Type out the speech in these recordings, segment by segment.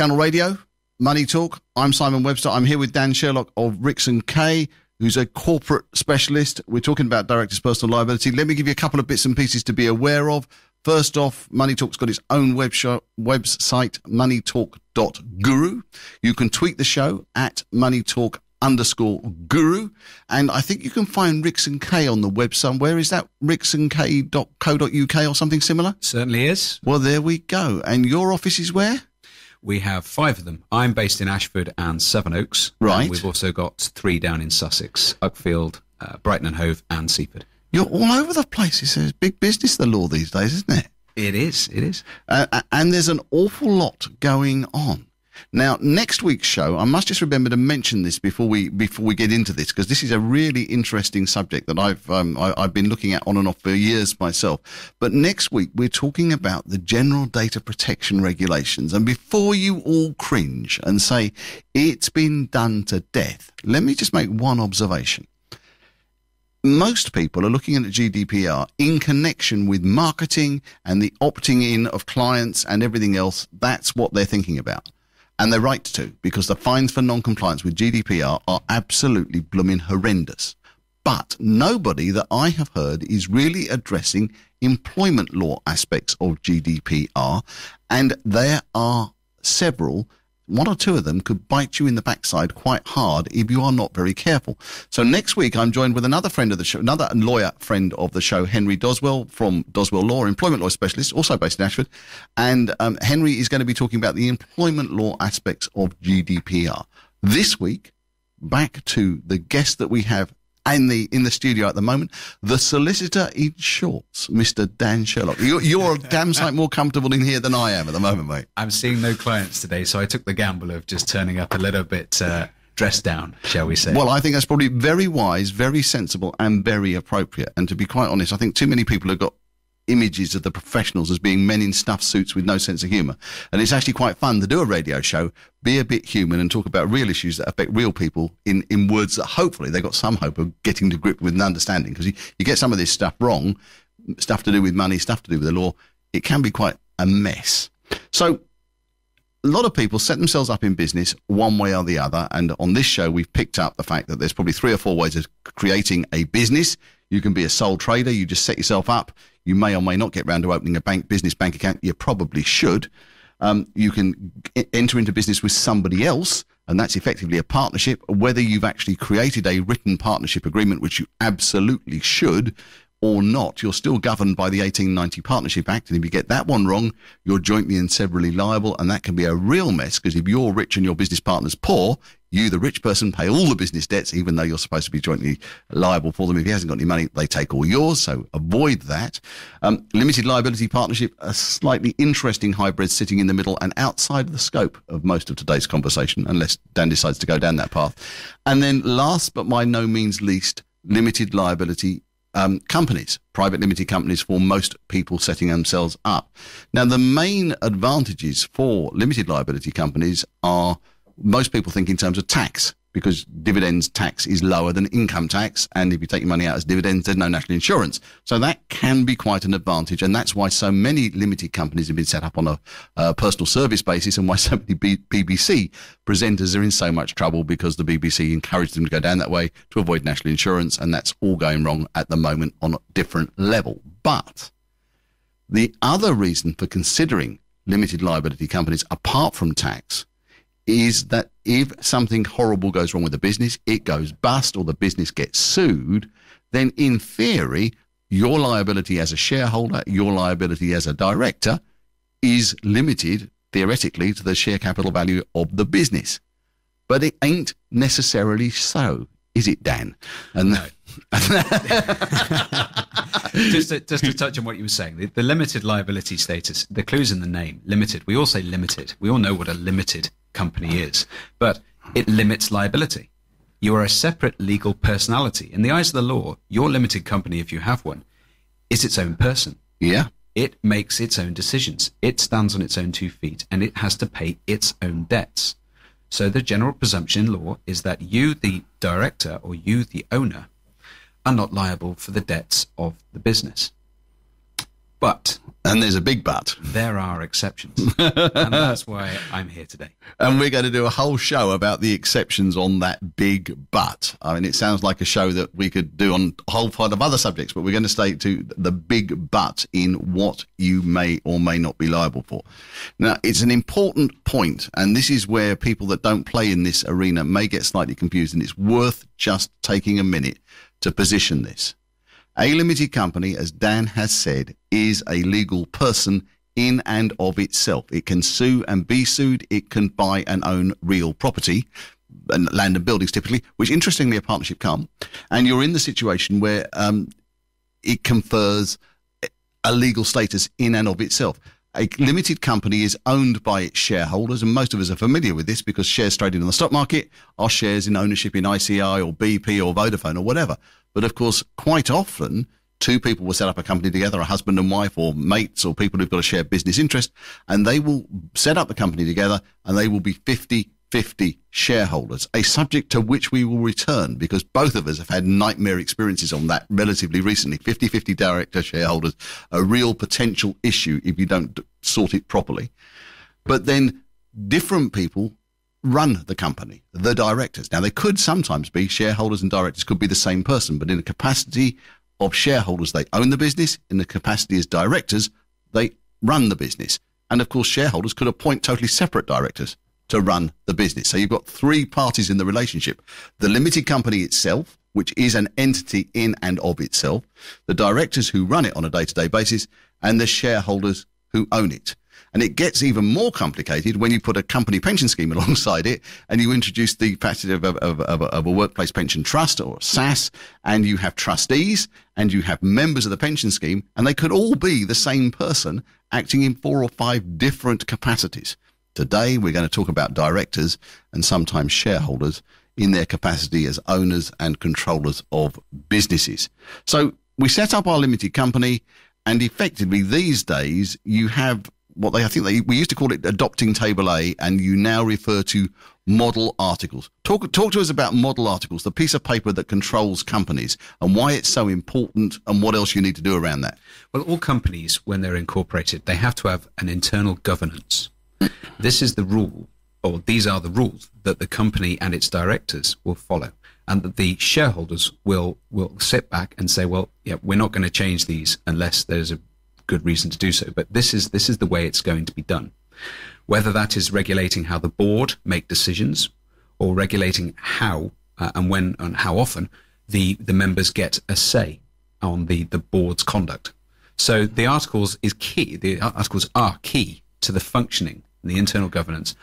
Channel Radio, Money Talk. I'm Simon Webster. I'm here with Dan Sherlock of Rix and Kay, who's a corporate specialist. We're talking about directors' personal liability. Let me give you a couple of bits and pieces to be aware of. First off, Money Talk's got its own web show, website, moneytalk.guru. You can tweet the show at Money Talk underscore guru. And I think you can find Rix and Kay on the web somewhere. Is that rixandkay.co.uk or something similar? Certainly is. Well, there we go. And your office is where? We have five of them. I'm based in Ashford and Sevenoaks. Right. And we've also got three down in Sussex, Uckfield, uh, Brighton and Hove, and Seaford. You're all over the place. It's a big business, the law these days, isn't it? It is. It is. Uh, and there's an awful lot going on. Now, next week's show, I must just remember to mention this before we before we get into this because this is a really interesting subject that I've um, I, have been looking at on and off for years myself. But next week we're talking about the general data protection regulations, and before you all cringe and say it's been done to death, let me just make one observation most people are looking at GDPR in connection with marketing and the opting in of clients and everything else. That's what they're thinking about. And they're right to, because the fines for non-compliance with GDPR are absolutely blooming horrendous. But nobody that I have heard is really addressing employment law aspects of GDPR. And there are several one or two of them could bite you in the backside quite hard if you are not very careful. So next week, I'm joined with another friend of the show, another lawyer friend of the show, Henry Doswell from Doswell Law, employment law specialist, also based in Ashford. And um, Henry is going to be talking about the employment law aspects of GDPR. This week, back to the guest that we have in the in the studio at the moment, the solicitor in shorts, Mr. Dan Sherlock. You're, you're a damn sight more comfortable in here than I am at the moment, mate. I'm seeing no clients today, so I took the gamble of just turning up a little bit uh, dressed down, shall we say? Well, I think that's probably very wise, very sensible, and very appropriate. And to be quite honest, I think too many people have got images of the professionals as being men in stuff suits with no sense of humour. And it's actually quite fun to do a radio show, be a bit human and talk about real issues that affect real people in, in words that hopefully they've got some hope of getting to grip with and understanding. Because you, you get some of this stuff wrong, stuff to do with money, stuff to do with the law, it can be quite a mess. So a lot of people set themselves up in business one way or the other. And on this show, we've picked up the fact that there's probably three or four ways of creating a business. You can be a sole trader. You just set yourself up. You may or may not get round to opening a bank business bank account. You probably should. Um, you can enter into business with somebody else, and that's effectively a partnership. Whether you've actually created a written partnership agreement, which you absolutely should, or not, you're still governed by the 1890 Partnership Act. And if you get that one wrong, you're jointly and severally liable. And that can be a real mess because if you're rich and your business partner's poor, you, the rich person, pay all the business debts, even though you're supposed to be jointly liable for them. If he hasn't got any money, they take all yours. So avoid that. Um, limited liability partnership, a slightly interesting hybrid sitting in the middle and outside the scope of most of today's conversation, unless Dan decides to go down that path. And then last but by no means least, limited liability um, companies, private limited companies for most people setting themselves up. Now, the main advantages for limited liability companies are most people think in terms of tax because dividends tax is lower than income tax. And if you take your money out as dividends, there's no national insurance. So that can be quite an advantage. And that's why so many limited companies have been set up on a, a personal service basis and why so many B- BBC presenters are in so much trouble because the BBC encouraged them to go down that way to avoid national insurance. And that's all going wrong at the moment on a different level. But the other reason for considering limited liability companies apart from tax is that if something horrible goes wrong with the business, it goes bust or the business gets sued, then in theory, your liability as a shareholder, your liability as a director is limited theoretically to the share capital value of the business. But it ain't necessarily so, is it, Dan? And no. just, to, just to touch on what you were saying, the, the limited liability status, the clue's in the name, limited. We all say limited. We all know what a limited company is, but it limits liability. You are a separate legal personality. In the eyes of the law, your limited company, if you have one, is its own person. Yeah. It makes its own decisions. It stands on its own two feet and it has to pay its own debts. So the general presumption in law is that you, the director, or you, the owner, are not liable for the debts of the business. But And there's a big but. there are exceptions. and that's why I'm here today. And we're going to do a whole show about the exceptions on that big but. I mean, it sounds like a show that we could do on a whole pile of other subjects, but we're going to stay to the big but in what you may or may not be liable for. Now, it's an important point, and this is where people that don't play in this arena may get slightly confused, and it's worth just taking a minute to position this. A limited company, as Dan has said, is a legal person in and of itself. It can sue and be sued. It can buy and own real property, and land and buildings typically, which interestingly a partnership can't. And you're in the situation where um, it confers a legal status in and of itself. A limited company is owned by its shareholders, and most of us are familiar with this because shares traded on the stock market are shares in ownership in ICI or BP or Vodafone or whatever. But of course, quite often, two people will set up a company together, a husband and wife, or mates, or people who've got a shared business interest, and they will set up the company together and they will be 50 50 shareholders, a subject to which we will return because both of us have had nightmare experiences on that relatively recently. 50 50 director shareholders, a real potential issue if you don't sort it properly. But then different people run the company, the directors. Now, they could sometimes be shareholders and directors, could be the same person, but in the capacity of shareholders, they own the business. In the capacity as directors, they run the business. And of course, shareholders could appoint totally separate directors to run the business. So you've got three parties in the relationship. The limited company itself, which is an entity in and of itself, the directors who run it on a day to day basis, and the shareholders who own it. And it gets even more complicated when you put a company pension scheme alongside it and you introduce the facet of, of, of, of, a workplace pension trust or SSAS and you have trustees and you have members of the pension scheme and they could all be the same person acting in four or five different capacities. Today, we're going to talk about directors and sometimes shareholders in their capacity as owners and controllers of businesses. So we set up our limited company, and effectively these days you have what they I think they we used to call it adopting table A, and you now refer to model articles. Talk talk to us about model articles, the piece of paper that controls companies, and why it's so important, and what else you need to do around that. Well, all companies, when they're incorporated, they have to have an internal governance. This is the rule, or these are the rules that the company and its directors will follow, and that the shareholders will will sit back and say, "Well, yeah, we're not going to change these unless there's a good reason to do so." But this is this is the way it's going to be done. Whether that is regulating how the board make decisions, or regulating how uh, and when and how often the the members get a say on the the board's conduct. So the articles is key. The articles are key to the functioning the internal governance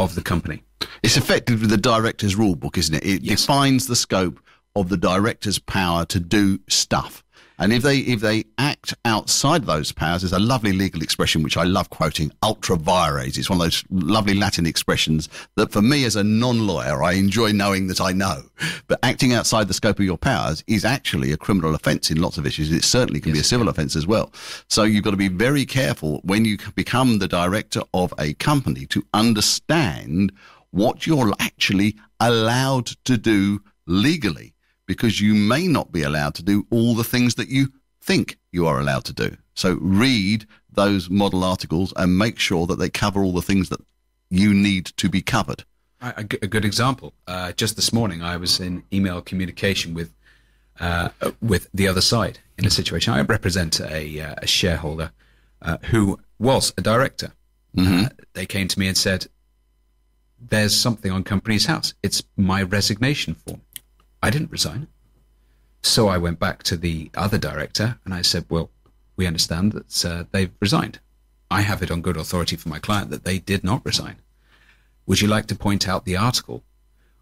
of the company. It's effectively the director's rule book, isn't it? It yes. defines the scope of the director's power to do stuff. And if they if they act outside those powers, there's a lovely legal expression which I love quoting, ultra vires. It's one of those lovely Latin expressions that for me as a non-lawyer, I enjoy knowing that I know. But acting outside the scope of your powers is actually a criminal offence in lots of issues. It certainly can yes. be a civil offence as well. So you've got to be very careful when you become the director of a company to understand what you're actually allowed to do legally because you may not be allowed to do all the things that you think you are allowed to do. So read those model articles and make sure that they cover all the things that you need to be covered. A, good example. Uh, just this morning, I was in email communication with uh, with the other side in a situation. I represent a, uh, a shareholder uh, who was a director. Mm-hmm. Uh, they came to me and said, "There's something on Companies House. It's my resignation form." I didn't resign. So I went back to the other director and I said, well, we understand that uh, they've resigned. I have it on good authority for my client that they did not resign. Would you like to point out the article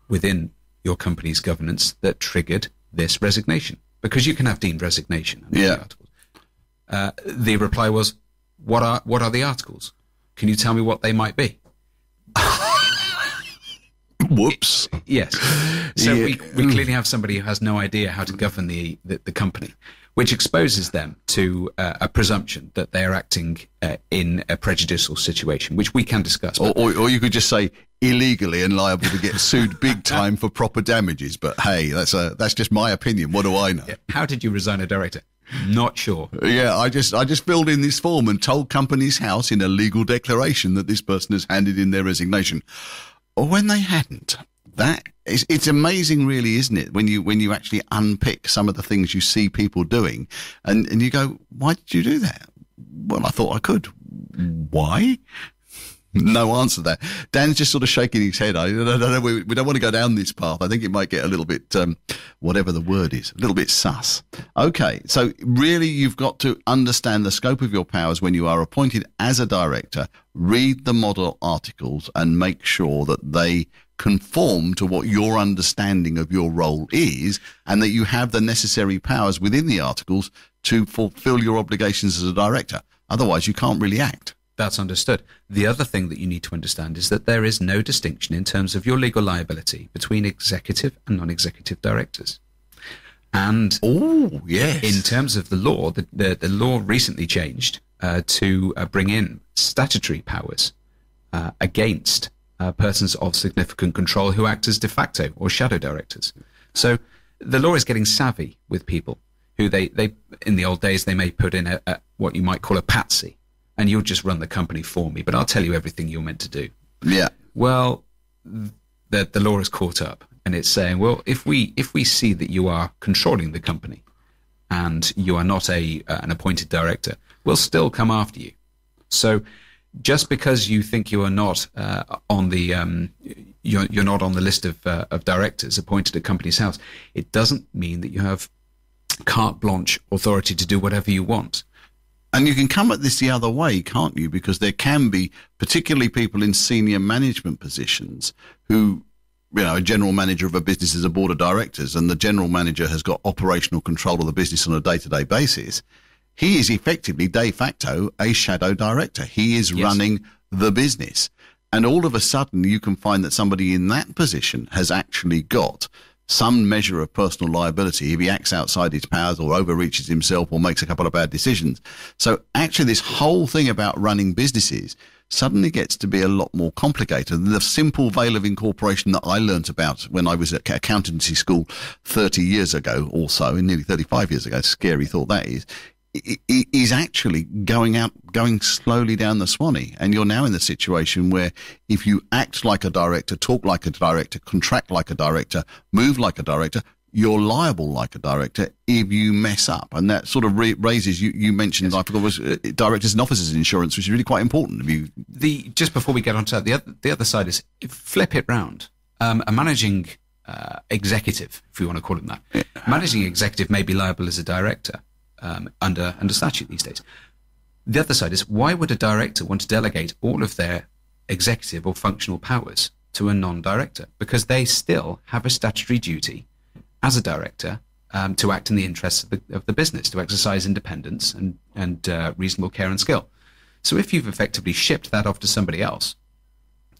within your company's governance that triggered this resignation? Because you can have deemed resignation. Yeah. The, uh, the reply was, what are, what are the articles? Can you tell me what they might be? Whoops. Yes. So yeah. we, we clearly have somebody who has no idea how to govern the, the, the company, which exposes them to uh, a presumption that they are acting uh, in a prejudicial situation, which we can discuss. Or, or, or, you could just say illegally and liable to get sued big time for proper damages. But hey, that's a, that's just my opinion. What do I know? Yeah. How did you resign a director? Not sure. Yeah, I just I just filled in this form and told Companies House in a legal declaration that this person has handed in their resignation. Or when they hadn't. That is, it's amazing, really, isn't it? When you when you actually unpick some of the things you see people doing, and and you go, why did you do that? Well, I thought I could. Why? No answer there. Dan's just sort of shaking his head. I, no, no, we, we, don't want to go down this path. I think it might get a little bit, um, whatever the word is, a little bit sus. Okay. So really, you've got to understand the scope of your powers when you are appointed as a director, read the model articles and make sure that they conform to what your understanding of your role is and that you have the necessary powers within the articles to fulfill your obligations as a director. Otherwise, you can't really act. That's understood. The other thing that you need to understand is that there is no distinction in terms of your legal liability between executive and non-executive directors. And oh, yes. in terms of the law, the, the, the law recently changed uh, to uh, bring in statutory powers uh, against uh, persons of significant control who act as de facto or shadow directors. So the law is getting savvy with people who they, they in the old days, they may put in a, a what you might call a patsy and you'll just run the company for me, but I'll tell you everything you're meant to do. Yeah. Well, the the law is caught up, and it's saying, well, if we if we see that you are controlling the company, and you are not a uh, an appointed director, we'll still come after you. So, just because you think you are not uh, on the um, you're, you're not on the list of uh, of directors appointed at Companies House, it doesn't mean that you have carte blanche authority to do whatever you want. And you can come at this the other way, can't you? Because there can be, particularly people in senior management positions who, you know, a general manager of a business is a board of directors and the general manager has got operational control of the business on a day to day basis. He is effectively de facto a shadow director. He is yes. running the business. And all of a sudden you can find that somebody in that position has actually got some measure of personal liability if he acts outside his powers or overreaches himself or makes a couple of bad decisions. So actually this whole thing about running businesses suddenly gets to be a lot more complicated than the simple veil of incorporation that I learnt about when I was at accountancy school 30 years ago or so, nearly 35 years ago. Scary thought that is is actually going out, going slowly down the Swanee. And you're now in the situation where if you act like a director, talk like a director, contract like a director, move like a director, you're liable like a director if you mess up. And that sort of raises, you, you mentioned, yes. I forgot, was uh, directors and officers insurance, which is really quite important. If you... the, just before we get on to that, the other, the other side is flip it round. Um, a managing uh, executive, if we want to call him that, yeah. managing executive may be liable as a director um, under under statute these days. The other side is why would a director want to delegate all of their executive or functional powers to a non-director? Because they still have a statutory duty as a director um, to act in the interests of the, of the, business, to exercise independence and and uh, reasonable care and skill. So if you've effectively shipped that off to somebody else,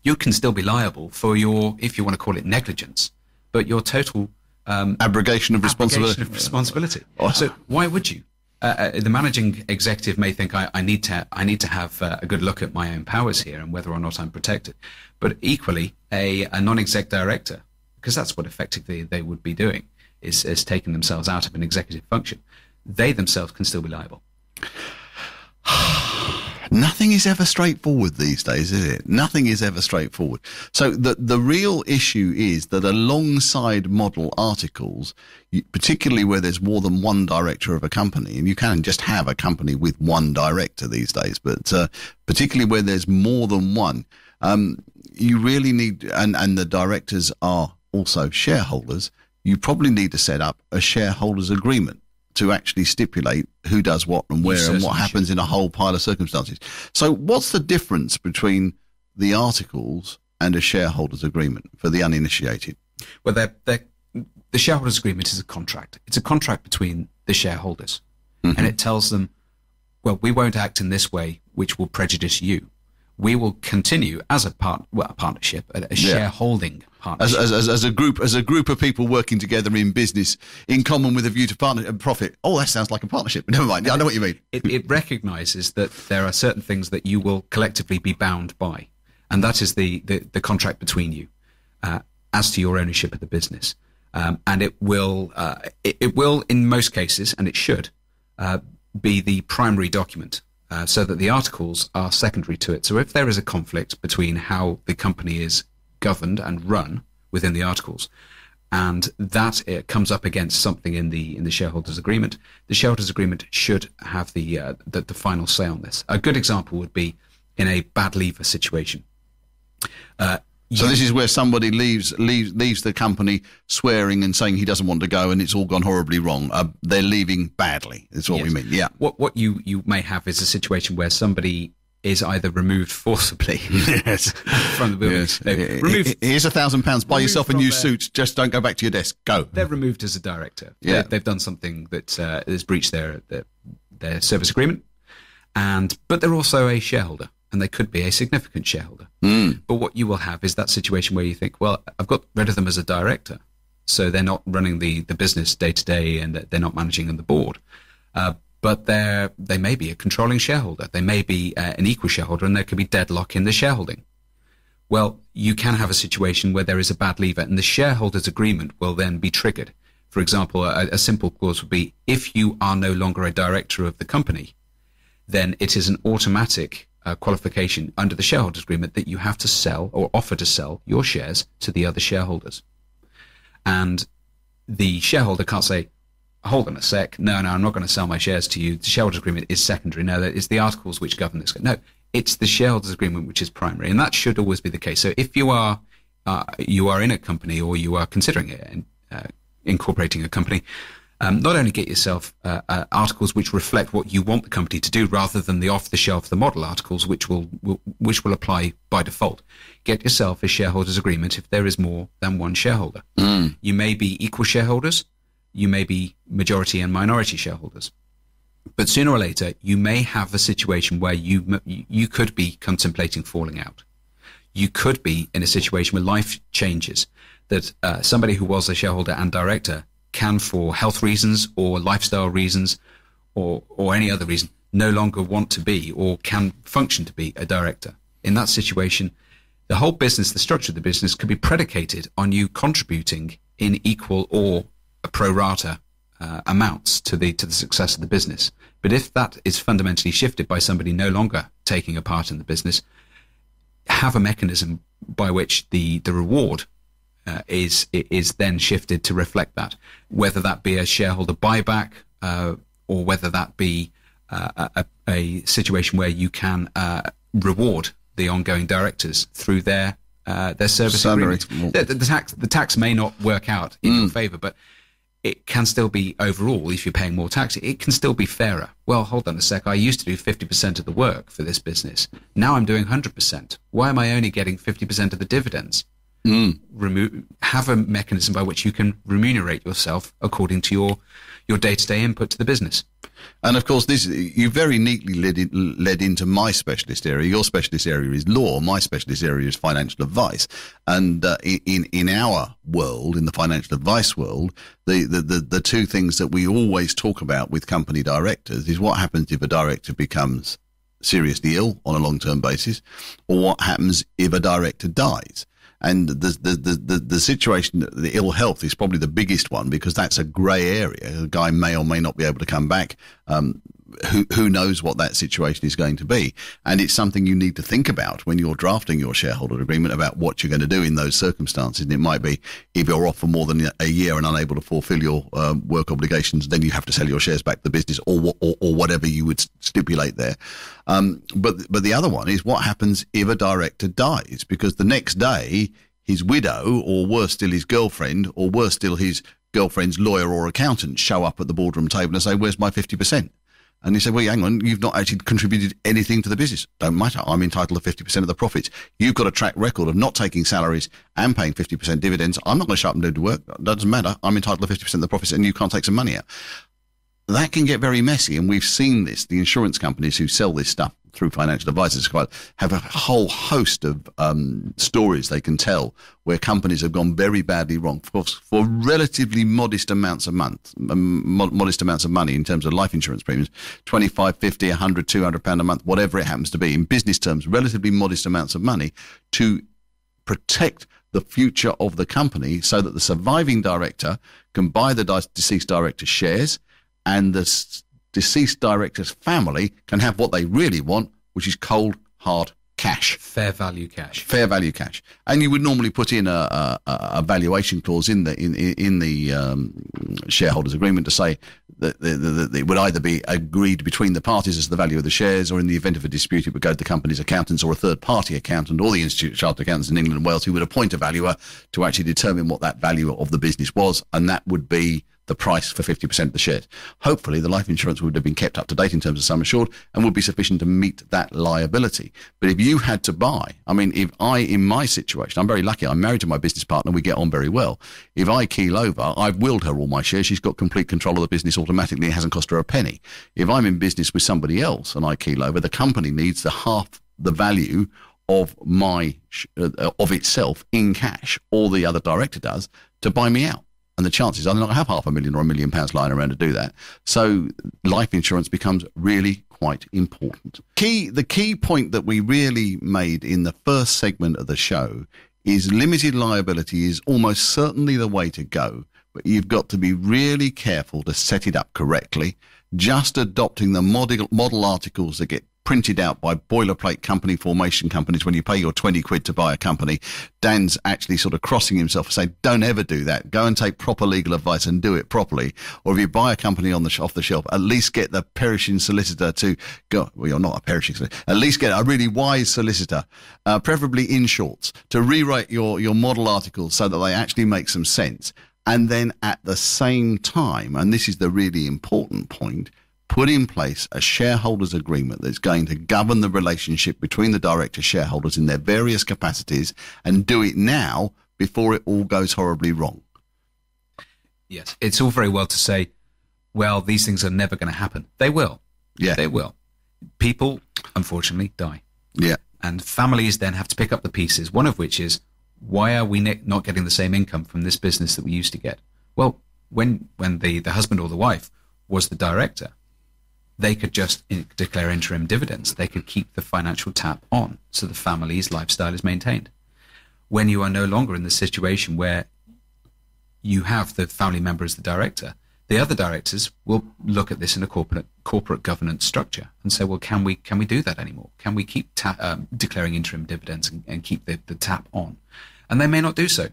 you can still be liable for your, if you want to call it negligence, but your total um, abrogation of responsibility. Abrogation of responsibility. Oh. So why would you? Uh, uh, the managing executive may think I, I, need to I need to have uh, a good look at my own powers here and whether or not I'm protected. But equally, a, a non-exec director, because that's what effectively they would be doing, is, is taking themselves out of an executive function. They themselves can still be liable. Nothing is ever straightforward these days, is it? Nothing is ever straightforward. So the, the real issue is that alongside model articles, particularly where there's more than one director of a company, and you can just have a company with one director these days, but uh, particularly where there's more than one, um, you really need, and, and the directors are also shareholders, you probably need to set up a shareholders agreement to actually stipulate who does what and where and what happens in a whole pile of circumstances. So, what's the difference between the articles and a shareholders agreement for the uninitiated? Well, they're, they're, the shareholders agreement is a contract. It's a contract between the shareholders, mm-hmm. and it tells them, well, we won't act in this way, which will prejudice you we will continue as a part, well, a partnership, a, a yeah. shareholding partnership. As, as, as, a group, as a group of people working together in business in common with a view to partner, and profit. Oh, that sounds like a partnership. Never mind. I know what you mean. It, it recognises that there are certain things that you will collectively be bound by, and that is the the, the contract between you uh, as to your ownership of the business. Um, and it will, uh, it, it, will, in most cases, and it should, uh, be the primary document. Uh, so that the articles are secondary to it. So if there is a conflict between how the company is governed and run within the articles, and that it comes up against something in the in the shareholders agreement, the shareholders agreement should have the, uh, the the final say on this. A good example would be in a bad leaver situation. Uh, so this is where somebody leaves leaves leaves the company swearing and saying he doesn't want to go, and it's all gone horribly wrong. Uh, they're leaving badly. That's what yes. we mean. Yeah. What what you you may have is a situation where somebody is either removed forcibly yes. from the building. Yes. Removed, Here's a thousand pounds. Buy yourself a new their, suit. Just don't go back to your desk. Go. They're removed as a director. Yeah. They, have done something that uh, has breached their, their their service agreement, and but they're also a shareholder and they could be a significant shareholder. Mm. But what you will have is that situation where you think, well, I've got rid of them as a director, so they're not running the, the business day to day and they're not managing on the board. Uh, but they're, they may be a controlling shareholder. They may be uh, an equal shareholder and there could be deadlock in the shareholding. Well, you can have a situation where there is a bad leaver, and the shareholders agreement will then be triggered. For example, a, a simple clause would be if you are no longer a director of the company, then it is an automatic uh, qualification under the shareholders agreement that you have to sell or offer to sell your shares to the other shareholders. And the shareholder can't say, hold on a sec, no, no, I'm not going to sell my shares to you. The shareholders agreement is secondary. No, it's the articles which govern this. No, it's the shareholders agreement which is primary. And that should always be the case. So if you are, uh, you are in a company or you are considering it and uh, incorporating a company, um, not only get yourself uh, uh, articles which reflect what you want the company to do, rather than the off-the-shelf, the model articles, which will, will, which will apply by default. Get yourself a shareholders agreement if there is more than one shareholder. Mm. You may be equal shareholders, you may be majority and minority shareholders, but sooner or later you may have a situation where you you could be contemplating falling out. You could be in a situation where life changes, that uh, somebody who was a shareholder and director can, for health reasons or lifestyle reasons or, or any other reason, no longer want to be or can function to be a director. In that situation, the whole business, the structure of the business could be predicated on you contributing in equal or a pro rata uh, amounts to the to the success of the business. But if that is fundamentally shifted by somebody no longer taking a part in the business, have a mechanism by which the the reward uh, is is then shifted to reflect that, whether that be a shareholder buyback uh, or whether that be uh, a, a, situation where you can uh, reward the ongoing directors through their uh, their service Salary. agreement. The, the, the, tax the tax may not work out in mm. your favour, but it can still be overall, if you're paying more tax, it can still be fairer. Well, hold on a sec. I used to do 50% of the work for this business. Now I'm doing 100%. Why am I only getting 50% of the dividends? Mm. remove, have a mechanism by which you can remunerate yourself according to your your day to day input to the business. And of course, this you very neatly led, in, led into my specialist area. Your specialist area is law. My specialist area is financial advice. And uh, in in our world, in the financial advice world, the, the, the, the two things that we always talk about with company directors is what happens if a director becomes seriously ill on a long term basis, or what happens if a director dies. And the, the, the, the, situation, the ill health is probably the biggest one because that's a grey area. A guy may or may not be able to come back. Um, who, knows what that situation is going to be? And it's something you need to think about when you're drafting your shareholder agreement about what you're going to do in those circumstances. And it might be if you're off for more than a year and unable to fulfill your um, work obligations, then you have to sell your shares back to the business or, or, or whatever you would stipulate there. Um, but, but the other one is what happens if a director dies? Because the next day, his widow, or worse still, his girlfriend, or worse still, his girlfriend's lawyer or accountant show up at the boardroom table and say, Where's my 50%? And he said, Well, hang on, you've not actually contributed anything to the business. Don't matter. I'm entitled to 50% of the profits. You've got a track record of not taking salaries and paying 50% dividends. I'm not going to show up and do the work. That doesn't matter. I'm entitled to 50% of the profits and you can't take some money out that can get very messy. And we've seen this. The insurance companies who sell this stuff through financial advisors have a whole host of um, stories they can tell where companies have gone very badly wrong for, for relatively modest amounts of month, um, modest amounts of money in terms of life insurance premiums, 25, 50, 100, 200 pound a month, whatever it happens to be. In business terms, relatively modest amounts of money to protect the future of the company so that the surviving director can buy the deceased director's shares and the deceased director's family can have what they really want, which is cold, hard cash. Fair value cash. Fair value cash. And you would normally put in a, a, a valuation clause in the in in the um, shareholders agreement to say that, that, that it would either be agreed between the parties as the value of the shares, or in the event of a dispute, it would go to the company's accountants or a third party accountant or the Institute of Chartered Accountants in England and Wales, who would appoint a valuer to actually determine what that value of the business was, and that would be the price for 50% of the shares. Hopefully, the life insurance would have been kept up to date in terms of sum assured and would be sufficient to meet that liability. But if you had to buy, I mean, if I, in my situation, I'm very lucky, I'm married to my business partner, we get on very well. If I keel over, I've willed her all my shares, she's got complete control of the business automatically, it hasn't cost her a penny. If I'm in business with somebody else and I keel over, the company needs the half the value of my uh, of itself in cash, or the other director does to buy me out and the chances are they're not going to have half a million or a million pounds lying around to do that. So life insurance becomes really quite important. Key, the key point that we really made in the first segment of the show is limited liability is almost certainly the way to go, but you've got to be really careful to set it up correctly. Just adopting the model, model articles that get printed out by boilerplate company formation companies when you pay your 20 quid to buy a company. Dan's actually sort of crossing himself and saying, don't ever do that. Go and take proper legal advice and do it properly. Or if you buy a company on the off the shelf, at least get the perishing solicitor to go. Well, you're not a perishing solicitor. At least get a really wise solicitor, uh, preferably in shorts, to rewrite your, your model articles so that they actually make some sense. And then at the same time, and this is the really important point, put in place a shareholders agreement that's going to govern the relationship between the director shareholders in their various capacities and do it now before it all goes horribly wrong. Yes, it's all very well to say, well, these things are never going to happen. They will. Yeah. They will. People, unfortunately, die. Yeah. And families then have to pick up the pieces, one of which is, why are we not getting the same income from this business that we used to get? Well, when, when the, the husband or the wife was the director, they could just declare interim dividends. They could keep the financial tap on so the family's lifestyle is maintained. When you are no longer in the situation where you have the family member as the director, the other directors will look at this in a corporate corporate governance structure and say, well, can we can we do that anymore? Can we keep ta- um, declaring interim dividends and, and keep the, the tap on? And they may not do so.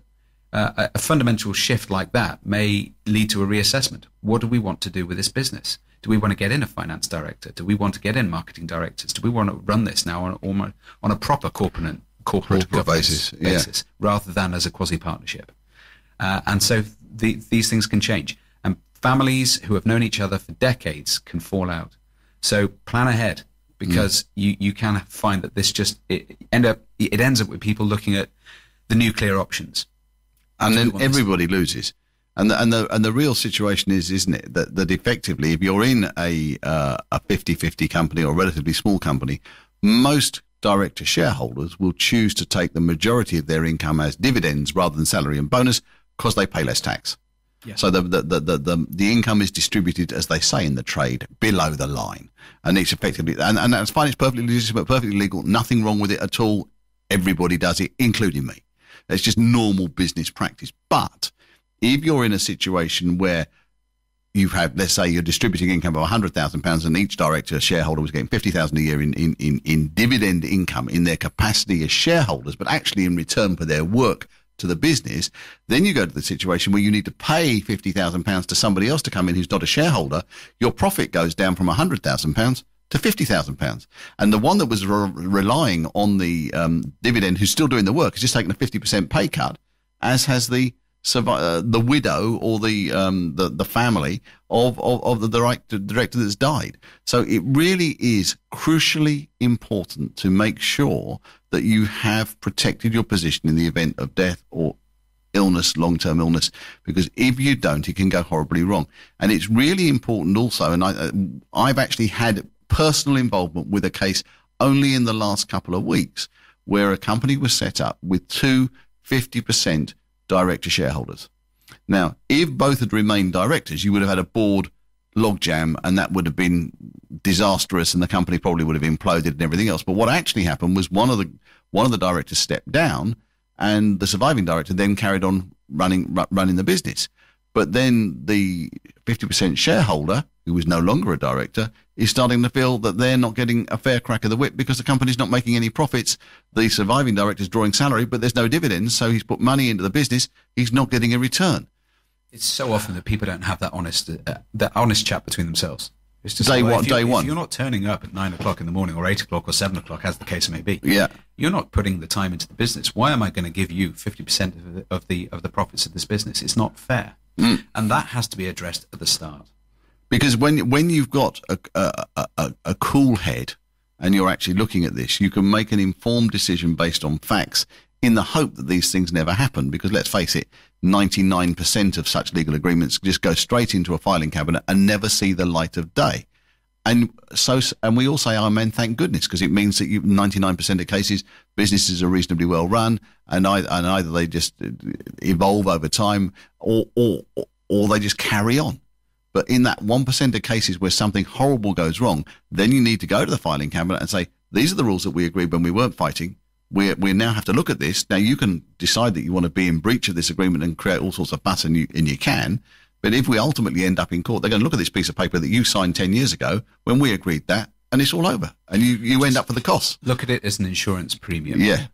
Uh, a fundamental shift like that may lead to a reassessment. What do we want to do with this business? Do we want to get in a finance director? Do we want to get in marketing directors? Do we want to run this now on almost on a proper corporate corporate, corporate basis, basis yeah. rather than as a quasi partnership? Uh, and so the, these things can change, and families who have known each other for decades can fall out. So plan ahead because mm. you you can find that this just it end up it ends up with people looking at the nuclear options, and then everybody loses. And the, and the and the real situation is, isn't it, that, that effectively, if you're in a uh, a 50-50 company or a relatively small company, most director shareholders will choose to take the majority of their income as dividends rather than salary and bonus because they pay less tax. Yes. So the, the, the, the, the, income is distributed, as they say in the trade, below the line. And it's effectively, and, and that's fine, it's perfectly legitimate, perfectly legal, nothing wrong with it at all. Everybody does it, including me. It's just normal business practice. But if you're in a situation where you've had, let's say, you're distributing income of £100,000 and each director shareholder was getting 50000 a year in, in, in, in dividend income in their capacity as shareholders, but actually in return for their work to the business, then you go to the situation where you need to pay £50,000 to somebody else to come in who's not a shareholder. Your profit goes down from £100,000 to £50,000. And the one that was re- relying on the um, dividend, who's still doing the work, has just taken a 50% pay cut, as has the uh, the widow or the um, the, the family of, of, of the director, director that's died. So it really is crucially important to make sure that you have protected your position in the event of death or illness, long term illness, because if you don't, it can go horribly wrong. And it's really important also, and I, uh, I've actually had personal involvement with a case only in the last couple of weeks where a company was set up with two 50% director shareholders. Now, if both had remained directors, you would have had a board logjam and that would have been disastrous and the company probably would have imploded and everything else. But what actually happened was one of the one of the directors stepped down and the surviving director then carried on running running the business. But then the 50% shareholder, who is no longer a director, is starting to feel that they're not getting a fair crack of the whip because the company's not making any profits. The surviving director is drawing salary, but there's no dividends. So he's put money into the business. He's not getting a return. It's so often that people don't have that honest, uh, that honest chat between themselves. It's Day well, one- you- day one. You're not turning up at nine o'clock in the morning or eight o'clock or seven o'clock, as the case may be, Yeah. you're not putting the time into the business. Why am I going to give you fifty percent of the of the profits of this business? It's not fair, Mm. and that has to be addressed at the start. Because when when you've got a, a, a- a, a cool head and you're actually looking at this, you can make an informed decision based on facts in the hope that these things never happen. Because let's face it, 99% of such legal agreements just go straight into a filing cabinet and never see the light of day. And so, and we all say amen, thank goodness, because it means that you, 99% of cases, businesses are reasonably well run and, and either they just uh, evolve over time or, or, or they just carry on. But in that 1% of cases where something horrible goes wrong, then you need to go to the filing cabinet and say, these are the rules that we agreed when we weren't fighting. We, we now have to look at this. Now you can decide that you want to be in breach of this agreement and create all sorts of fuss and you, and you can. But if we ultimately end up in court, they're going to look at this piece of paper that you signed 10 years ago when we agreed that and it's all over and you, you end up with the costs. Look at it as an insurance premium. Yeah.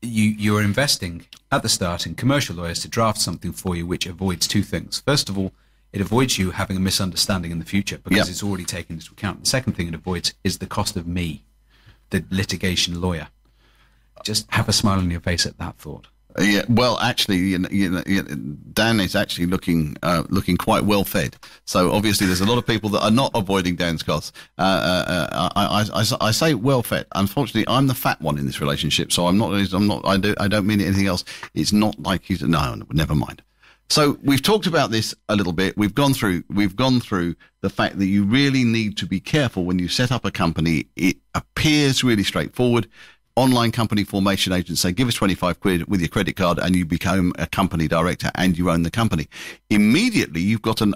you you're investing at the start in commercial lawyers to draft something for you which avoids two things. First of all, it avoids you having a misunderstanding in the future because Yeah. it's already taken into account. The second thing it avoids is the cost of me, the litigation lawyer. Just have a smile on your face at that thought. Yeah, well, actually, you know, you know, Dan is actually looking uh, looking quite well fed. So obviously, there's a lot of people that are not avoiding Dan's costs. Uh, uh, uh, I, I, I, I say well fed. Unfortunately, I'm the fat one in this relationship, so I'm not. I'm not. I do. I don't mean anything else. It's not like he's. No, never mind. So we've talked about this a little bit. We've gone through. We've gone through the fact that you really need to be careful when you set up a company. It appears really straightforward online company formation agents say, give us 25 quid with your credit card and you become a company director and you own the company. Immediately, you've got an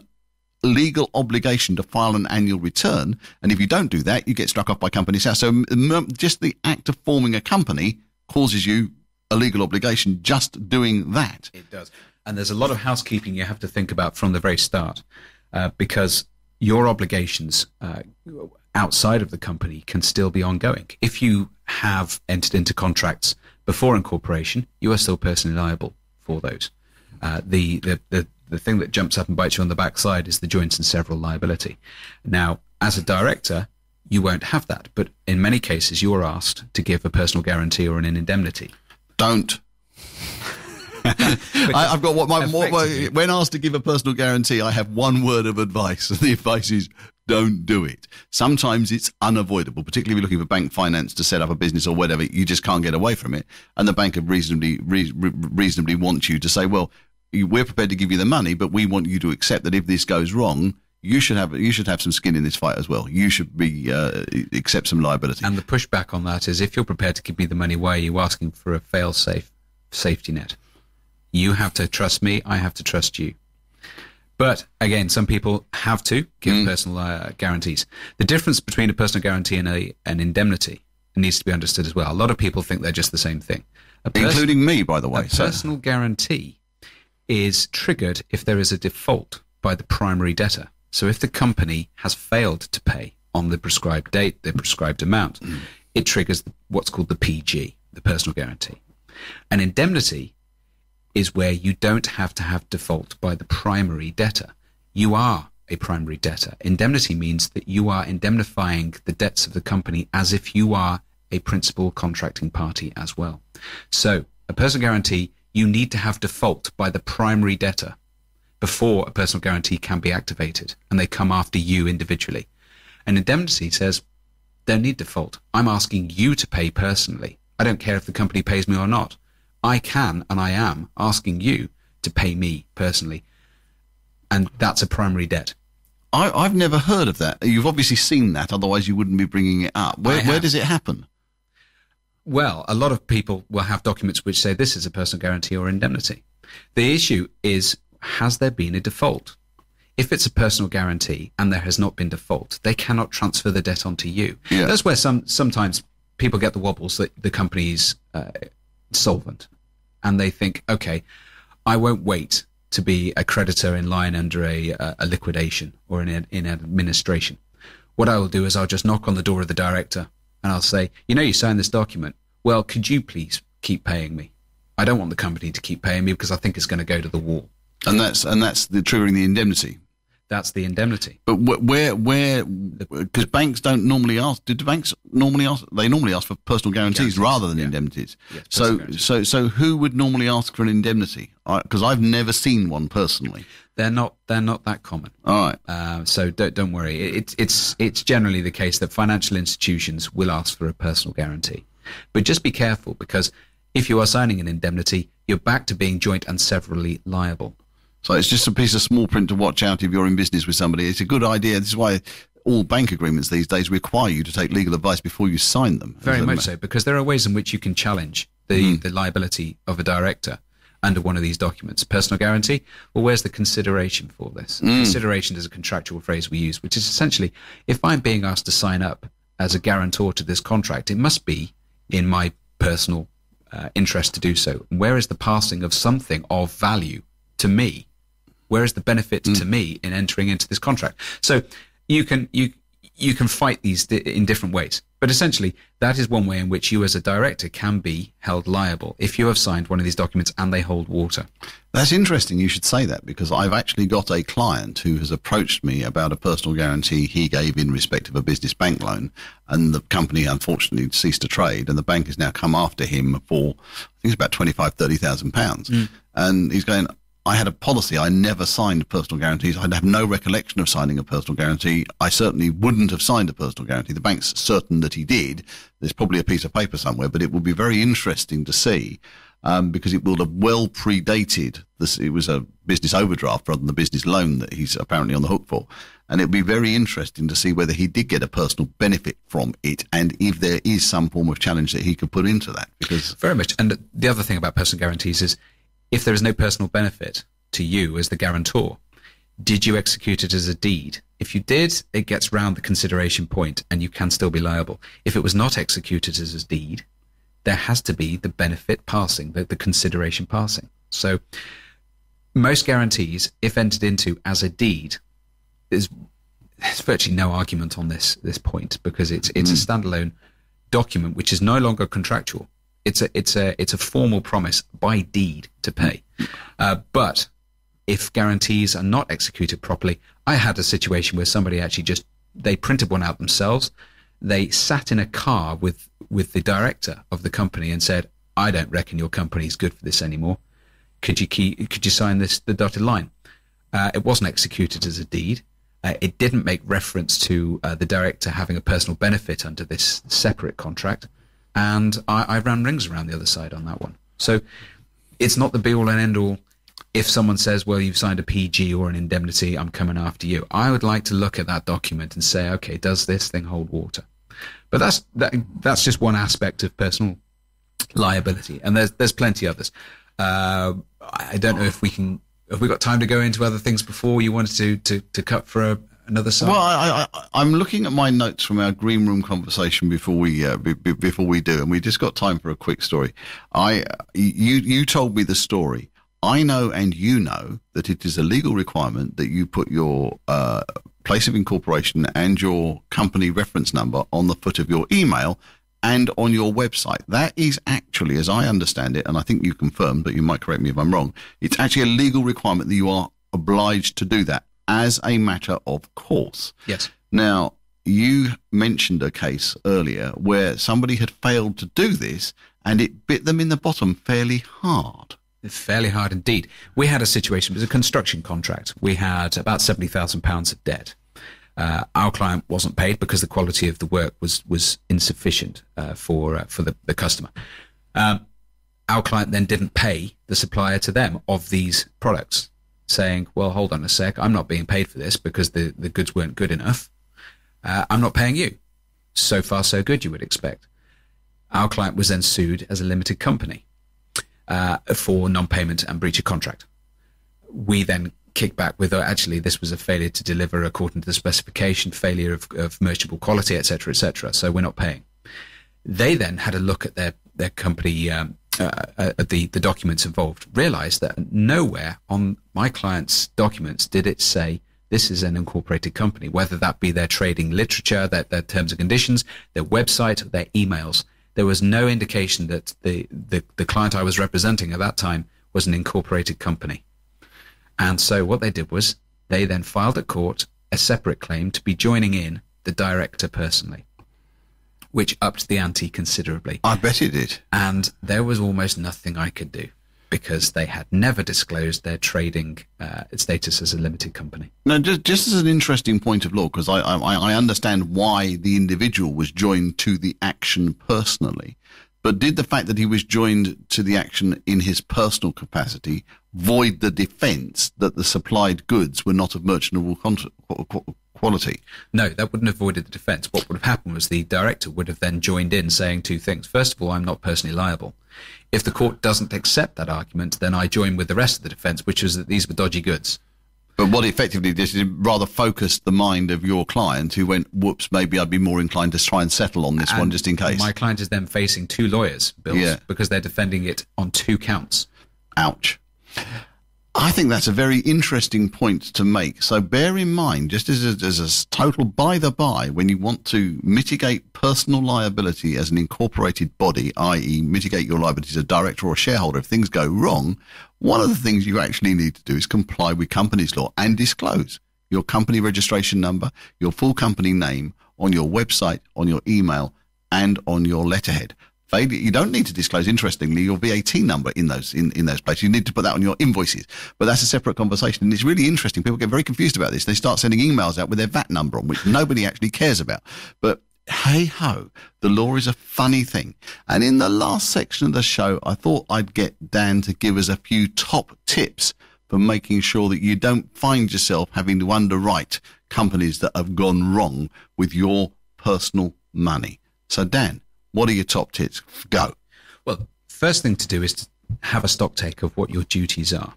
legal obligation to file an annual return. And if you don't do that, you get struck off by Companies House. So just the act of forming a company causes you a legal obligation just doing that. It does. And there's a lot of housekeeping you have to think about from the very start uh, because your obligations uh, outside of the company can still be ongoing. If you have entered into contracts before incorporation, you are still personally liable for those. Uh, the, the, the, the thing that jumps up and bites you on the backside is the joint and several liability. Now, as a director, you won't have that, but in many cases, you're asked to give a personal guarantee or an indemnity. Don't. I, I've got what my, what my when asked to give a personal guarantee, I have one word of advice, and the advice is don't do it. Sometimes it's unavoidable, particularly if you're looking for bank finance to set up a business or whatever. You just can't get away from it, and the bank have reasonably re- re- reasonably want you to say, well, we're prepared to give you the money, but we want you to accept that if this goes wrong. You should have you should have some skin in this fight as well. You should be uh, accept some liability. And the pushback on that is if you're prepared to give me the money, why are you asking for a fail safe safety net? You have to trust me, I have to trust you. But again, some people have to give personal uh, guarantees. The difference between a personal guarantee and a, an indemnity needs to be understood as well. A lot of people think they're just the same thing. Pers- including me, by the way. a So, personal guarantee is triggered if there is a default by the primary debtor. So if the company has failed to pay on the prescribed date, the prescribed amount, it triggers what's called the PG, the personal guarantee. An indemnity is where you don't have to have default by the primary debtor. You are a primary debtor. Indemnity means that you are indemnifying the debts of the company as if you are a principal contracting party as well. So, a personal guarantee, you need to have default by the primary debtor before a personal guarantee can be activated, and they come after you individually. An indemnity says, don't need default. I'm asking you to pay personally. I don't care if the company pays me or not. I can and I am asking you to pay me personally. And that's a primary debt. I, I've never heard of that. You've obviously seen that, otherwise you wouldn't be bringing it up. Where, where does it happen? Well, a lot of people will have documents which say this is a personal guarantee or indemnity. The issue is, has there been a default? If it's a personal guarantee and there has not been default, they cannot transfer the debt onto you. Yeah. That's where some sometimes people get the wobbles that the company's uh, solvent, and they think, okay, I won't wait to be a creditor in line under a, a liquidation or in, in administration. What I will do is I'll just knock on the door of the director and I'll say, you know, you signed this document. Well, could you please keep paying me? I don't want the company to keep paying me because I think it's going to go to the wall. And that's and that's the triggering the indemnity. That's the indemnity. But where where because banks don't normally ask. Did the banks normally ask? They normally ask for personal guarantees, guarantees rather than yeah. indemnities. Yes, so so so who would normally ask for an indemnity? Because I've never seen one personally. They're not they're not that common. All right. Uh, so don't don't worry. It's it's it's generally the case that financial institutions will ask for a personal guarantee, but just be careful because if you are signing an indemnity, you're back to being joint and severally liable. So it's just a piece of small print to watch out if you're in business with somebody. It's a good idea. This is why all bank agreements these days require you to take legal advice before you sign them. Very much so, because there are ways in which you can challenge the, mm. the liability of a director under one of these documents. Personal guarantee. Well, where's the consideration for this? Mm. Consideration is a contractual phrase we use, which is essentially if I'm being asked to sign up as a guarantor to this contract, it must be in my personal uh, interest to do so. Where is the passing of something of value to me where is the benefit mm. to me in entering into this contract? So you can you you can fight these in different ways. But essentially, that is one way in which you as a director can be held liable if you have signed one of these documents and they hold water. That's interesting you should say that because I've actually got a client who has approached me about a personal guarantee he gave in respect of a business bank loan. And the company unfortunately ceased to trade and the bank has now come after him for, I think it's about 25, 30,000 pounds. Mm. And he's going, I had a policy. I never signed personal guarantees. I have no recollection of signing a personal guarantee. I certainly wouldn't have signed a personal guarantee. The bank's certain that he did. There's probably a piece of paper somewhere, but it will be very interesting to see um, because it will have well predated this. It was a business overdraft rather than the business loan that he's apparently on the hook for. And it'll be very interesting to see whether he did get a personal benefit from it and if there is some form of challenge that he could put into that. Because very much. And the other thing about personal guarantees is if there is no personal benefit to you as the guarantor, did you execute it as a deed? If you did, it gets round the consideration point and you can still be liable. If it was not executed as a deed, there has to be the benefit passing, the, the consideration passing. So most guarantees, if entered into as a deed, there's, there's virtually no argument on this this point because it's it's mm. a standalone document which is no longer contractual. It's a it's a it's a formal promise by deed to pay. Uh, but if guarantees are not executed properly, I had a situation where somebody actually just they printed one out themselves. They sat in a car with with the director of the company and said, "I don't reckon your company is good for this anymore. Could you key, could you sign this the dotted line?" Uh, it wasn't executed as a deed. Uh, it didn't make reference to uh, the director having a personal benefit under this separate contract and I, I ran rings around the other side on that one. So it's not the be all and end all. If someone says, "Well, you've signed a PG or an indemnity, I'm coming after you," I would like to look at that document and say, "Okay, does this thing hold water?" But that's that, that's just one aspect of personal liability, and there's there's plenty others. Uh, I don't know if we can have we got time to go into other things before you wanted to to, to cut for a, another? Well, I, am looking at my notes from our green room conversation before we uh, b- b- before we do, and we just got time for a quick story. I you you told me the story. I know, and you know that it is a legal requirement that you put your uh, place of incorporation and your company reference number on the foot of your email and on your website. That is actually, as I understand it, and I think you confirmed, but you might correct me if I'm wrong. It's actually a legal requirement that you are obliged to do that as a matter of course. Yes. Now, you mentioned a case earlier where somebody had failed to do this and it bit them in the bottom fairly hard. Fairly hard indeed. We had a situation, it was a construction contract. We had about £70,000 of debt. Uh, our client wasn't paid because the quality of the work was, was insufficient uh, for, uh, for the, the customer. Um, our client then didn't pay the supplier to them of these products saying, well, hold on a sec, I'm not being paid for this because the, the goods weren't good enough. Uh, I'm not paying you. So far, so good, you would expect. Our client was then sued as a limited company uh, for non payment and breach of contract. We then kicked back with, oh, actually, this was a failure to deliver according to the specification, failure of, of merchantable quality, etc., etc. So we're not paying. They then had a look at their, their company um, uh, uh, the the documents involved realized that nowhere on my client's documents did it say this is an incorporated company, whether that be their trading literature, their, their terms and conditions, their website, their emails. There was no indication that the, the, the client I was representing at that time was an incorporated company. And so what they did was they then filed at court a separate claim to be joining in the director personally, which upped the ante considerably. I bet it did. And there was almost nothing I could do because they had never disclosed their trading uh, status as a limited company. Now, just, just as an interesting point of law, because I, I, I understand why the individual was joined to the action personally, but did the fact that he was joined to the action in his personal capacity void the defence that the supplied goods were not of merchantable quality? No, that wouldn't have avoided the defence. What would have happened was the director would have then joined in saying two things. First of all, I'm not personally liable. If the court doesn't accept that argument, then I join with the rest of the defence, which is that these were dodgy goods. But what effectively did is rather focused the mind of your client who went, whoops, maybe I'd be more inclined to try and settle on this and one just in case. My client is then facing two lawyers' bills Yeah. because they're defending it on two counts. Ouch. I think that's a very interesting point to make. So bear in mind, just as a, as a total by the by, when you want to mitigate personal liability as an incorporated body, i.e. mitigate your liability as a director or a shareholder if things go wrong, one of the things you actually need to do is comply with companies law and disclose your company registration number, your full company name on your website, on your email, and on your letterhead. Failure, you don't need to disclose, interestingly, your VAT number in those in, in those places. You need to put that on your invoices, but that's a separate conversation. And it's really interesting. People get very confused about this. They start sending emails out with their VAT number on, which nobody actually cares about. But hey ho, the law is a funny thing. And in the last section of the show, I thought I'd get Dan to give us a few top tips for making sure that you don't find yourself having to underwrite companies that have gone wrong with your personal money. So, Dan, what are your top tips? Go. Well, first thing to do is to have a stock take of what your duties are.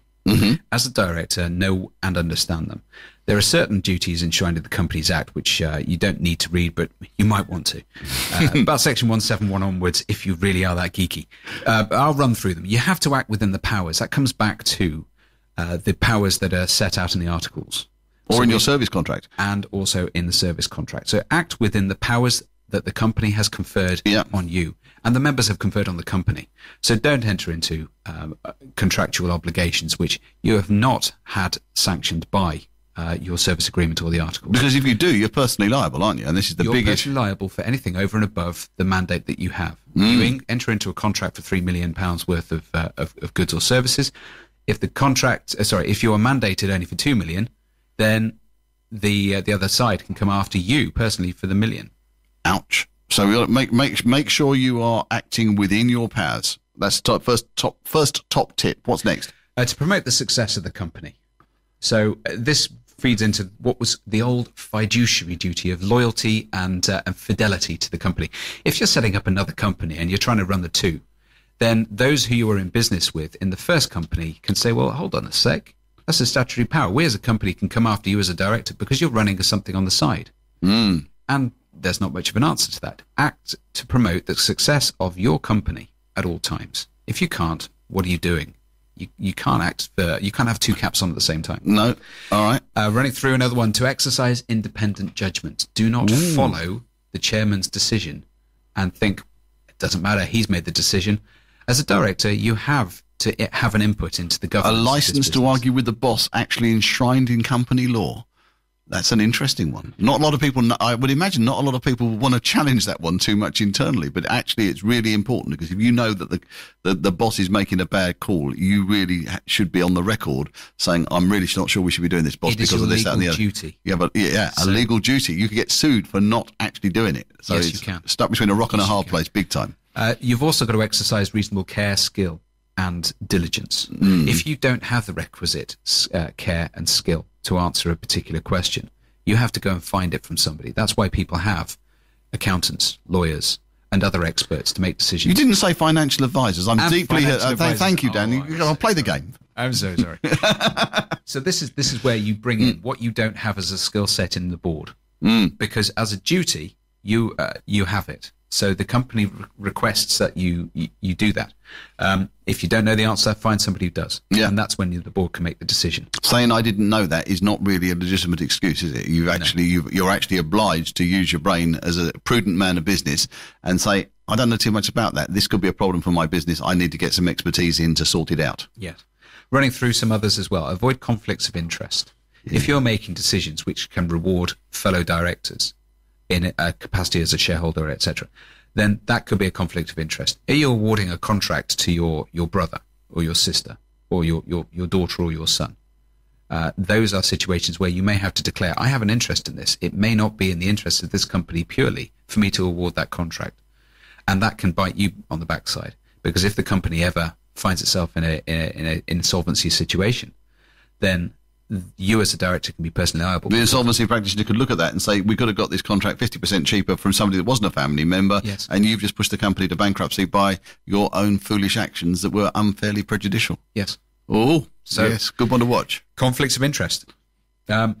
As a director, know and understand them. There are certain duties enshrined in the Companies Act which uh, you don't need to read, but you might want to. Uh, about Section 171 onwards, if you really are that geeky. Uh, I'll run through them. You have to act within the powers. That comes back to uh, the powers that are set out in the articles Or in your service contract. and also in the service contract. So act within the powers that the company has conferred Yeah. on you and the members have conferred on the company. So don't enter into um, uh, contractual obligations which you have not had sanctioned by uh, your service agreement or the articles. Because if you do, you're personally liable, aren't you? And this is the You're biggest. personally liable for anything over and above the mandate that you have. You in, enter into a contract for three million pounds worth of, uh, of of goods or services. If the contract, uh, sorry, if you are mandated only for two million, then the uh, the other side can come after you personally for the million. Ouch. So make make make sure you are acting within your powers. That's top, first top first top tip. What's next? uh, to promote the success of the company. So uh, this feeds into what was the old fiduciary duty of loyalty and, uh, and fidelity to the company. If you're setting up another company and you're trying to run the two, then those who you are in business with in the first company can say, well, hold on a sec. That's a statutory power. We as a company can come after you as a director because you're running something on the side. And there's not much of an answer to that. Act to promote the success of your company at all times. If you can't, what are you doing? You, you can't act for, you can't have two caps on at the same time. No. All right. Uh, running through another one to exercise independent judgment. Do not follow the chairman's decision and think it doesn't matter. He's made the decision. As a director, you have to have an input into the A governance. this license to argue with the boss actually enshrined in company law. That's an interesting one. Not a lot of people, I would imagine not a lot of people want to challenge that one too much internally, but actually it's really important because if you know that the, the, the boss is making a bad call, you really should be on the record saying, I'm really not sure we should be doing this, boss, It because of this, that, and the legal other. duty. Yeah, but yeah, yeah, a legal duty. You could get sued for not actually doing it. So Yes, you can. stuck between a rock and a hard place, big time. Uh, you've also got to exercise reasonable care, skill, and diligence. Mm. If you don't have the requisite uh, care and skill to answer a particular question, you have to go and find it from somebody. That's why people have accountants, lawyers, and other experts to make decisions. You didn't say financial advisors. I'm And deeply. Uh, advisors. thank you, Dan. Oh, I'll play the game. I'm so sorry. so this is this is where you bring in what you don't have as a skill set in the board, Mm. because as a duty you uh, you have it. So the company re- requests that you, you, you do that. Um, if you don't know the answer, find somebody who does. Yeah. And that's when you, the board can make the decision. Saying I didn't know that is not really a legitimate excuse, is it? You've actually you you're actually obliged to use your brain as a prudent man of business and say I don't know too much about that. This could be a problem for my business. I need to get some expertise in to sort it out. Yes. Running through some others as well. Avoid conflicts of interest. If you're making decisions which can reward fellow directors in a capacity as a shareholder, etc., then that could be a conflict of interest. Are you awarding a contract to your, your brother or your sister or your, your, your daughter or your son? Uh, those are situations where you may have to declare, I have an interest in this. It may not be in the interest of this company purely for me to award that contract. And that can bite you on the backside because if the company ever finds itself in a, in a, in a insolvency situation, then you as a director can be personally liable. The insolvency practitioner could look at that and say, we could have got this contract 50% cheaper from somebody that wasn't a family member. Yes. And you've just pushed the company to bankruptcy by your own foolish actions that were unfairly prejudicial. Yes. Oh, So- yes. Good one to watch. Conflicts of interest. Um,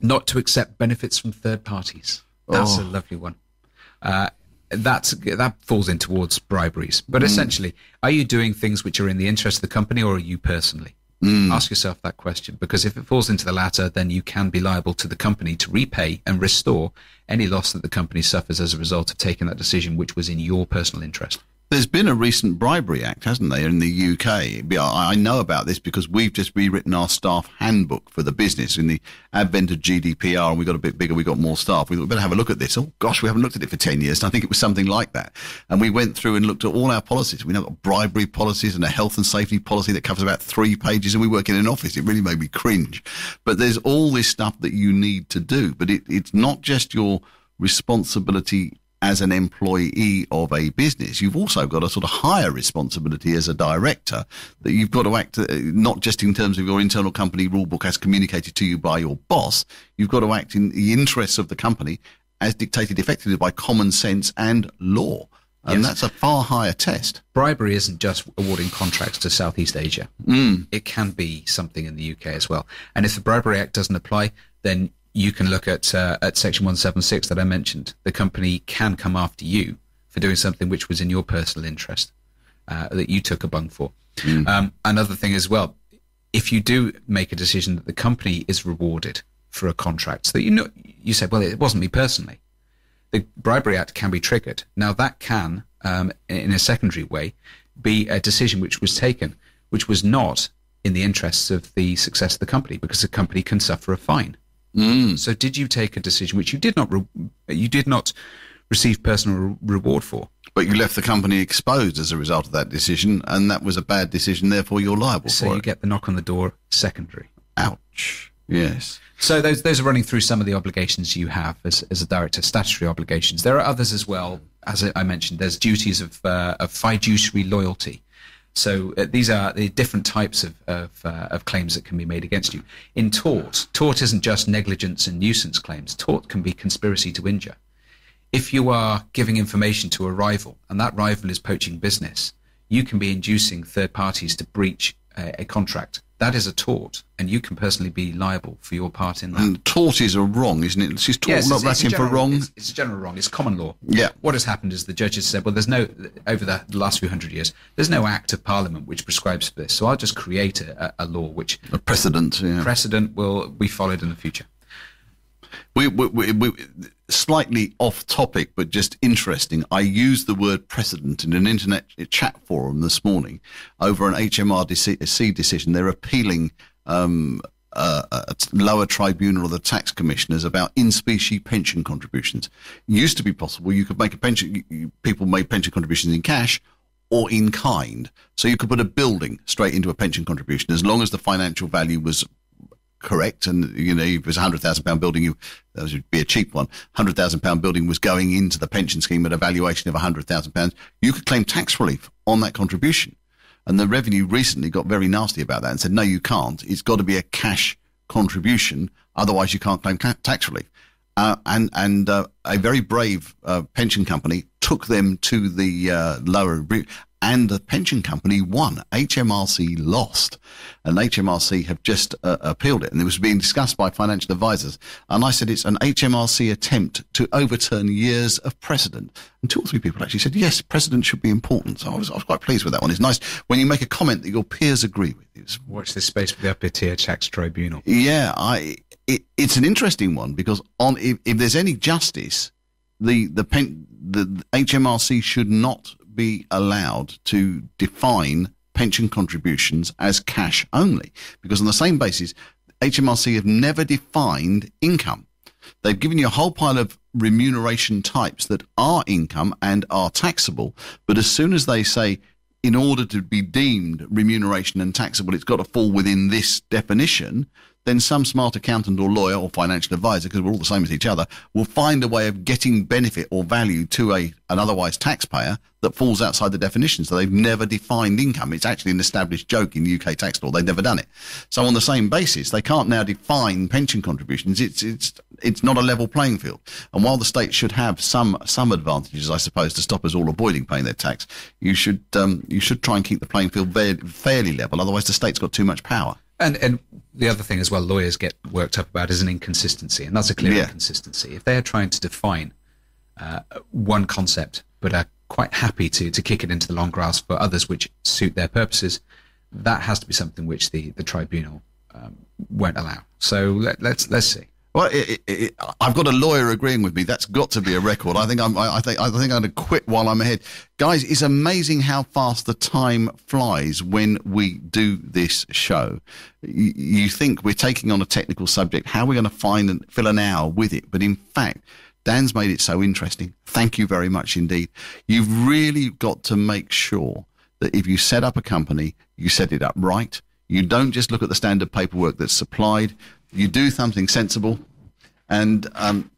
not to accept benefits from third parties. That's Oh. a lovely one. Uh, that's that falls in towards briberies. But essentially, are you doing things which are in the interest of the company, or are you personally? Mm. Ask yourself that question because if it falls into the latter, then you can be liable to the company to repay and restore any loss that the company suffers as a result of taking that decision, which was in your personal interest. There's been a recent bribery act, hasn't there, in the UK? I know about this because we've just rewritten our staff handbook for the business in the advent of GDPR, and we got a bit bigger, we got more staff. We thought we better have a look at this. Oh gosh, we haven't looked at it for ten years, and I think it was something like that. And we went through and looked at all our policies. We now got bribery policies and a health and safety policy that covers about three pages, and we work in an office. It really made me cringe. But there's all this stuff that you need to do, but it, it's not just your responsibility as an employee of a business, you've also got a sort of higher responsibility as a director that you've got to act uh, not just in terms of your internal company rulebook as communicated to you by your boss, you've got to act in the interests of the company as dictated effectively by common sense and law. And Yes. that's a far higher test. bribery isn't just awarding contracts to Southeast Asia. It can be something in the UK as well. And if the Bribery Act doesn't apply, then you can look at uh, at Section 176 that I mentioned. The company can come after you for doing something which was in your personal interest uh, that you took a bung for. Um, another thing as well, if you do make a decision that the company is rewarded for a contract, so that you know you said, well, it wasn't me personally the Bribery Act can be triggered. Now, that can, um, in a secondary way, be a decision which was taken, which was not in the interests of the success of the company, because the company can suffer a fine. Mm. So, did you take a decision which you did not re- you did not receive personal re- reward for? But you left the company exposed as a result of that decision, and that was a bad decision, therefore you're liable So for you it. get the knock on the door secondary. Ouch. Yes. So those those are running through some of the obligations you have as, as a director, statutory obligations. There are others as well. As I I mentioned, there's duties of uh, of fiduciary loyalty. So uh, these are the different types of of, uh, of claims that can be made against you. In tort, tort isn't just negligence and nuisance claims. Tort can be conspiracy to injure. If you are giving information to a rival and that rival is poaching business, you can be inducing third parties to breach a, a contract. That is a tort, and you can personally be liable for your part in that. Mm, and torties are wrong, isn't it? She's tort, Yes, not it's- a for wrong. It's, it's a general wrong. It's common law. Yeah. What has happened is the judges said, well, there's no over the last few hundred years, there's no act of parliament which prescribes for this. So I'll just create a, a a law which A precedent, yeah. precedent will be followed in the future. We, we, we, we, slightly off topic, but just interesting. I used the word precedent in an internet chat forum this morning over an HMRC decision. They're appealing um, uh, a lower tribunal of the tax commissioners about in specie pension contributions. It used to be possible you could make a pension, people made pension contributions in cash or in kind. So you could put a building straight into a pension contribution as long as the financial value was correct. And, you know, it was a hundred thousand pound building, you, that would be a cheap one. Hundred thousand pound building was going into the pension scheme at a valuation of a hundred thousand pounds. You could claim tax relief on that contribution. And the revenue recently got very nasty about that and said, no, you can't. It's got to be a cash contribution. Otherwise you can't claim tax relief. Uh, and and uh, a very brave uh, pension company took them to the uh, lower. And the pension company won. HMRC lost, and HMRC have just uh, appealed it, and it was being discussed by financial advisors. And I said it's an HMRC attempt to overturn years of precedent. And two or three people actually said yes, precedent should be important. So I was, I was quite pleased with that one. It's nice when you make a comment that your peers agree with. It's, Watch this space for the upper tier tax tribunal. yeah, I. It, it's an interesting one because on if, if there's any justice, the the, pen, the the HMRC should not be allowed to define pension contributions as cash only because on the same basis, HMRC have never defined income. They've given you a whole pile of remuneration types that are income and are taxable, but as soon as they say in order to be deemed remuneration and taxable, it's got to fall within this definition, then some smart accountant or lawyer or financial advisor, because we're all the same as each other, will find a way of getting benefit or value to a an otherwise taxpayer that falls outside the definition. So they've never defined income. It's actually an established joke in UK tax law. They've never done it. So on the same basis, they can't now define pension contributions. It's it's it's not a level playing field. And while the state should have some some advantages, I suppose, to stop us all avoiding paying their tax, you should um, you should try and keep the playing field fairly level. Otherwise, the state's got too much power. And and the other thing as well, lawyers get worked up about is an inconsistency, and that's a clear Yeah. inconsistency. If they are trying to define uh, one concept, but are quite happy to to kick it into the long grass for others which suit their purposes, that has to be something which the the tribunal um, won't allow. So let, let's let's see. Well, it, it, it, I've got a lawyer agreeing with me. That's got to be a record. I think I'm. I think. I think I'm going to quit while I'm ahead, guys. It's amazing how fast the time flies when we do this show. You, you think we're taking on a technical subject. How are we going to find and fill an hour with it? But in fact, Dan's made it so interesting. Thank you very much indeed. You've really got to make sure that if you set up a company, you set it up right. You don't just look at the standard paperwork that's supplied. You do something sensible and um,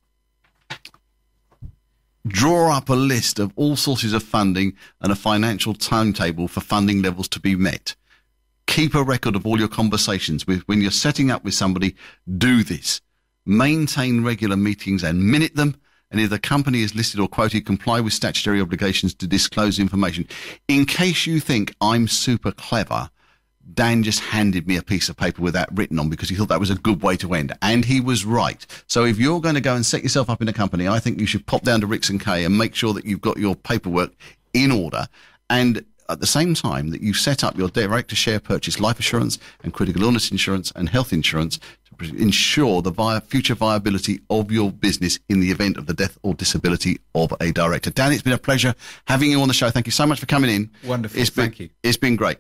draw up a list of all sources of funding and a financial timetable for funding levels to be met. Keep a record of all your conversations with when you're setting up with somebody. Do this. Maintain regular meetings and minute them. And if the company is listed or quoted, comply with statutory obligations to disclose information. In case you think I'm super clever, Dan just handed me a piece of paper with that written on because he thought that was a good way to end. And he was right. So if you're going to go and set yourself up in a company, I think you should pop down to Rix and Kay and make sure that you've got your paperwork in order. And at the same time that you set up your direct to share purchase life assurance and critical illness insurance and health insurance to ensure the vi- future viability of your business in the event of the death or disability of a director. Dan, it's been a pleasure having you on the show. Thank you so much for coming in. Wonderful. It's been, Thank you. It's been great.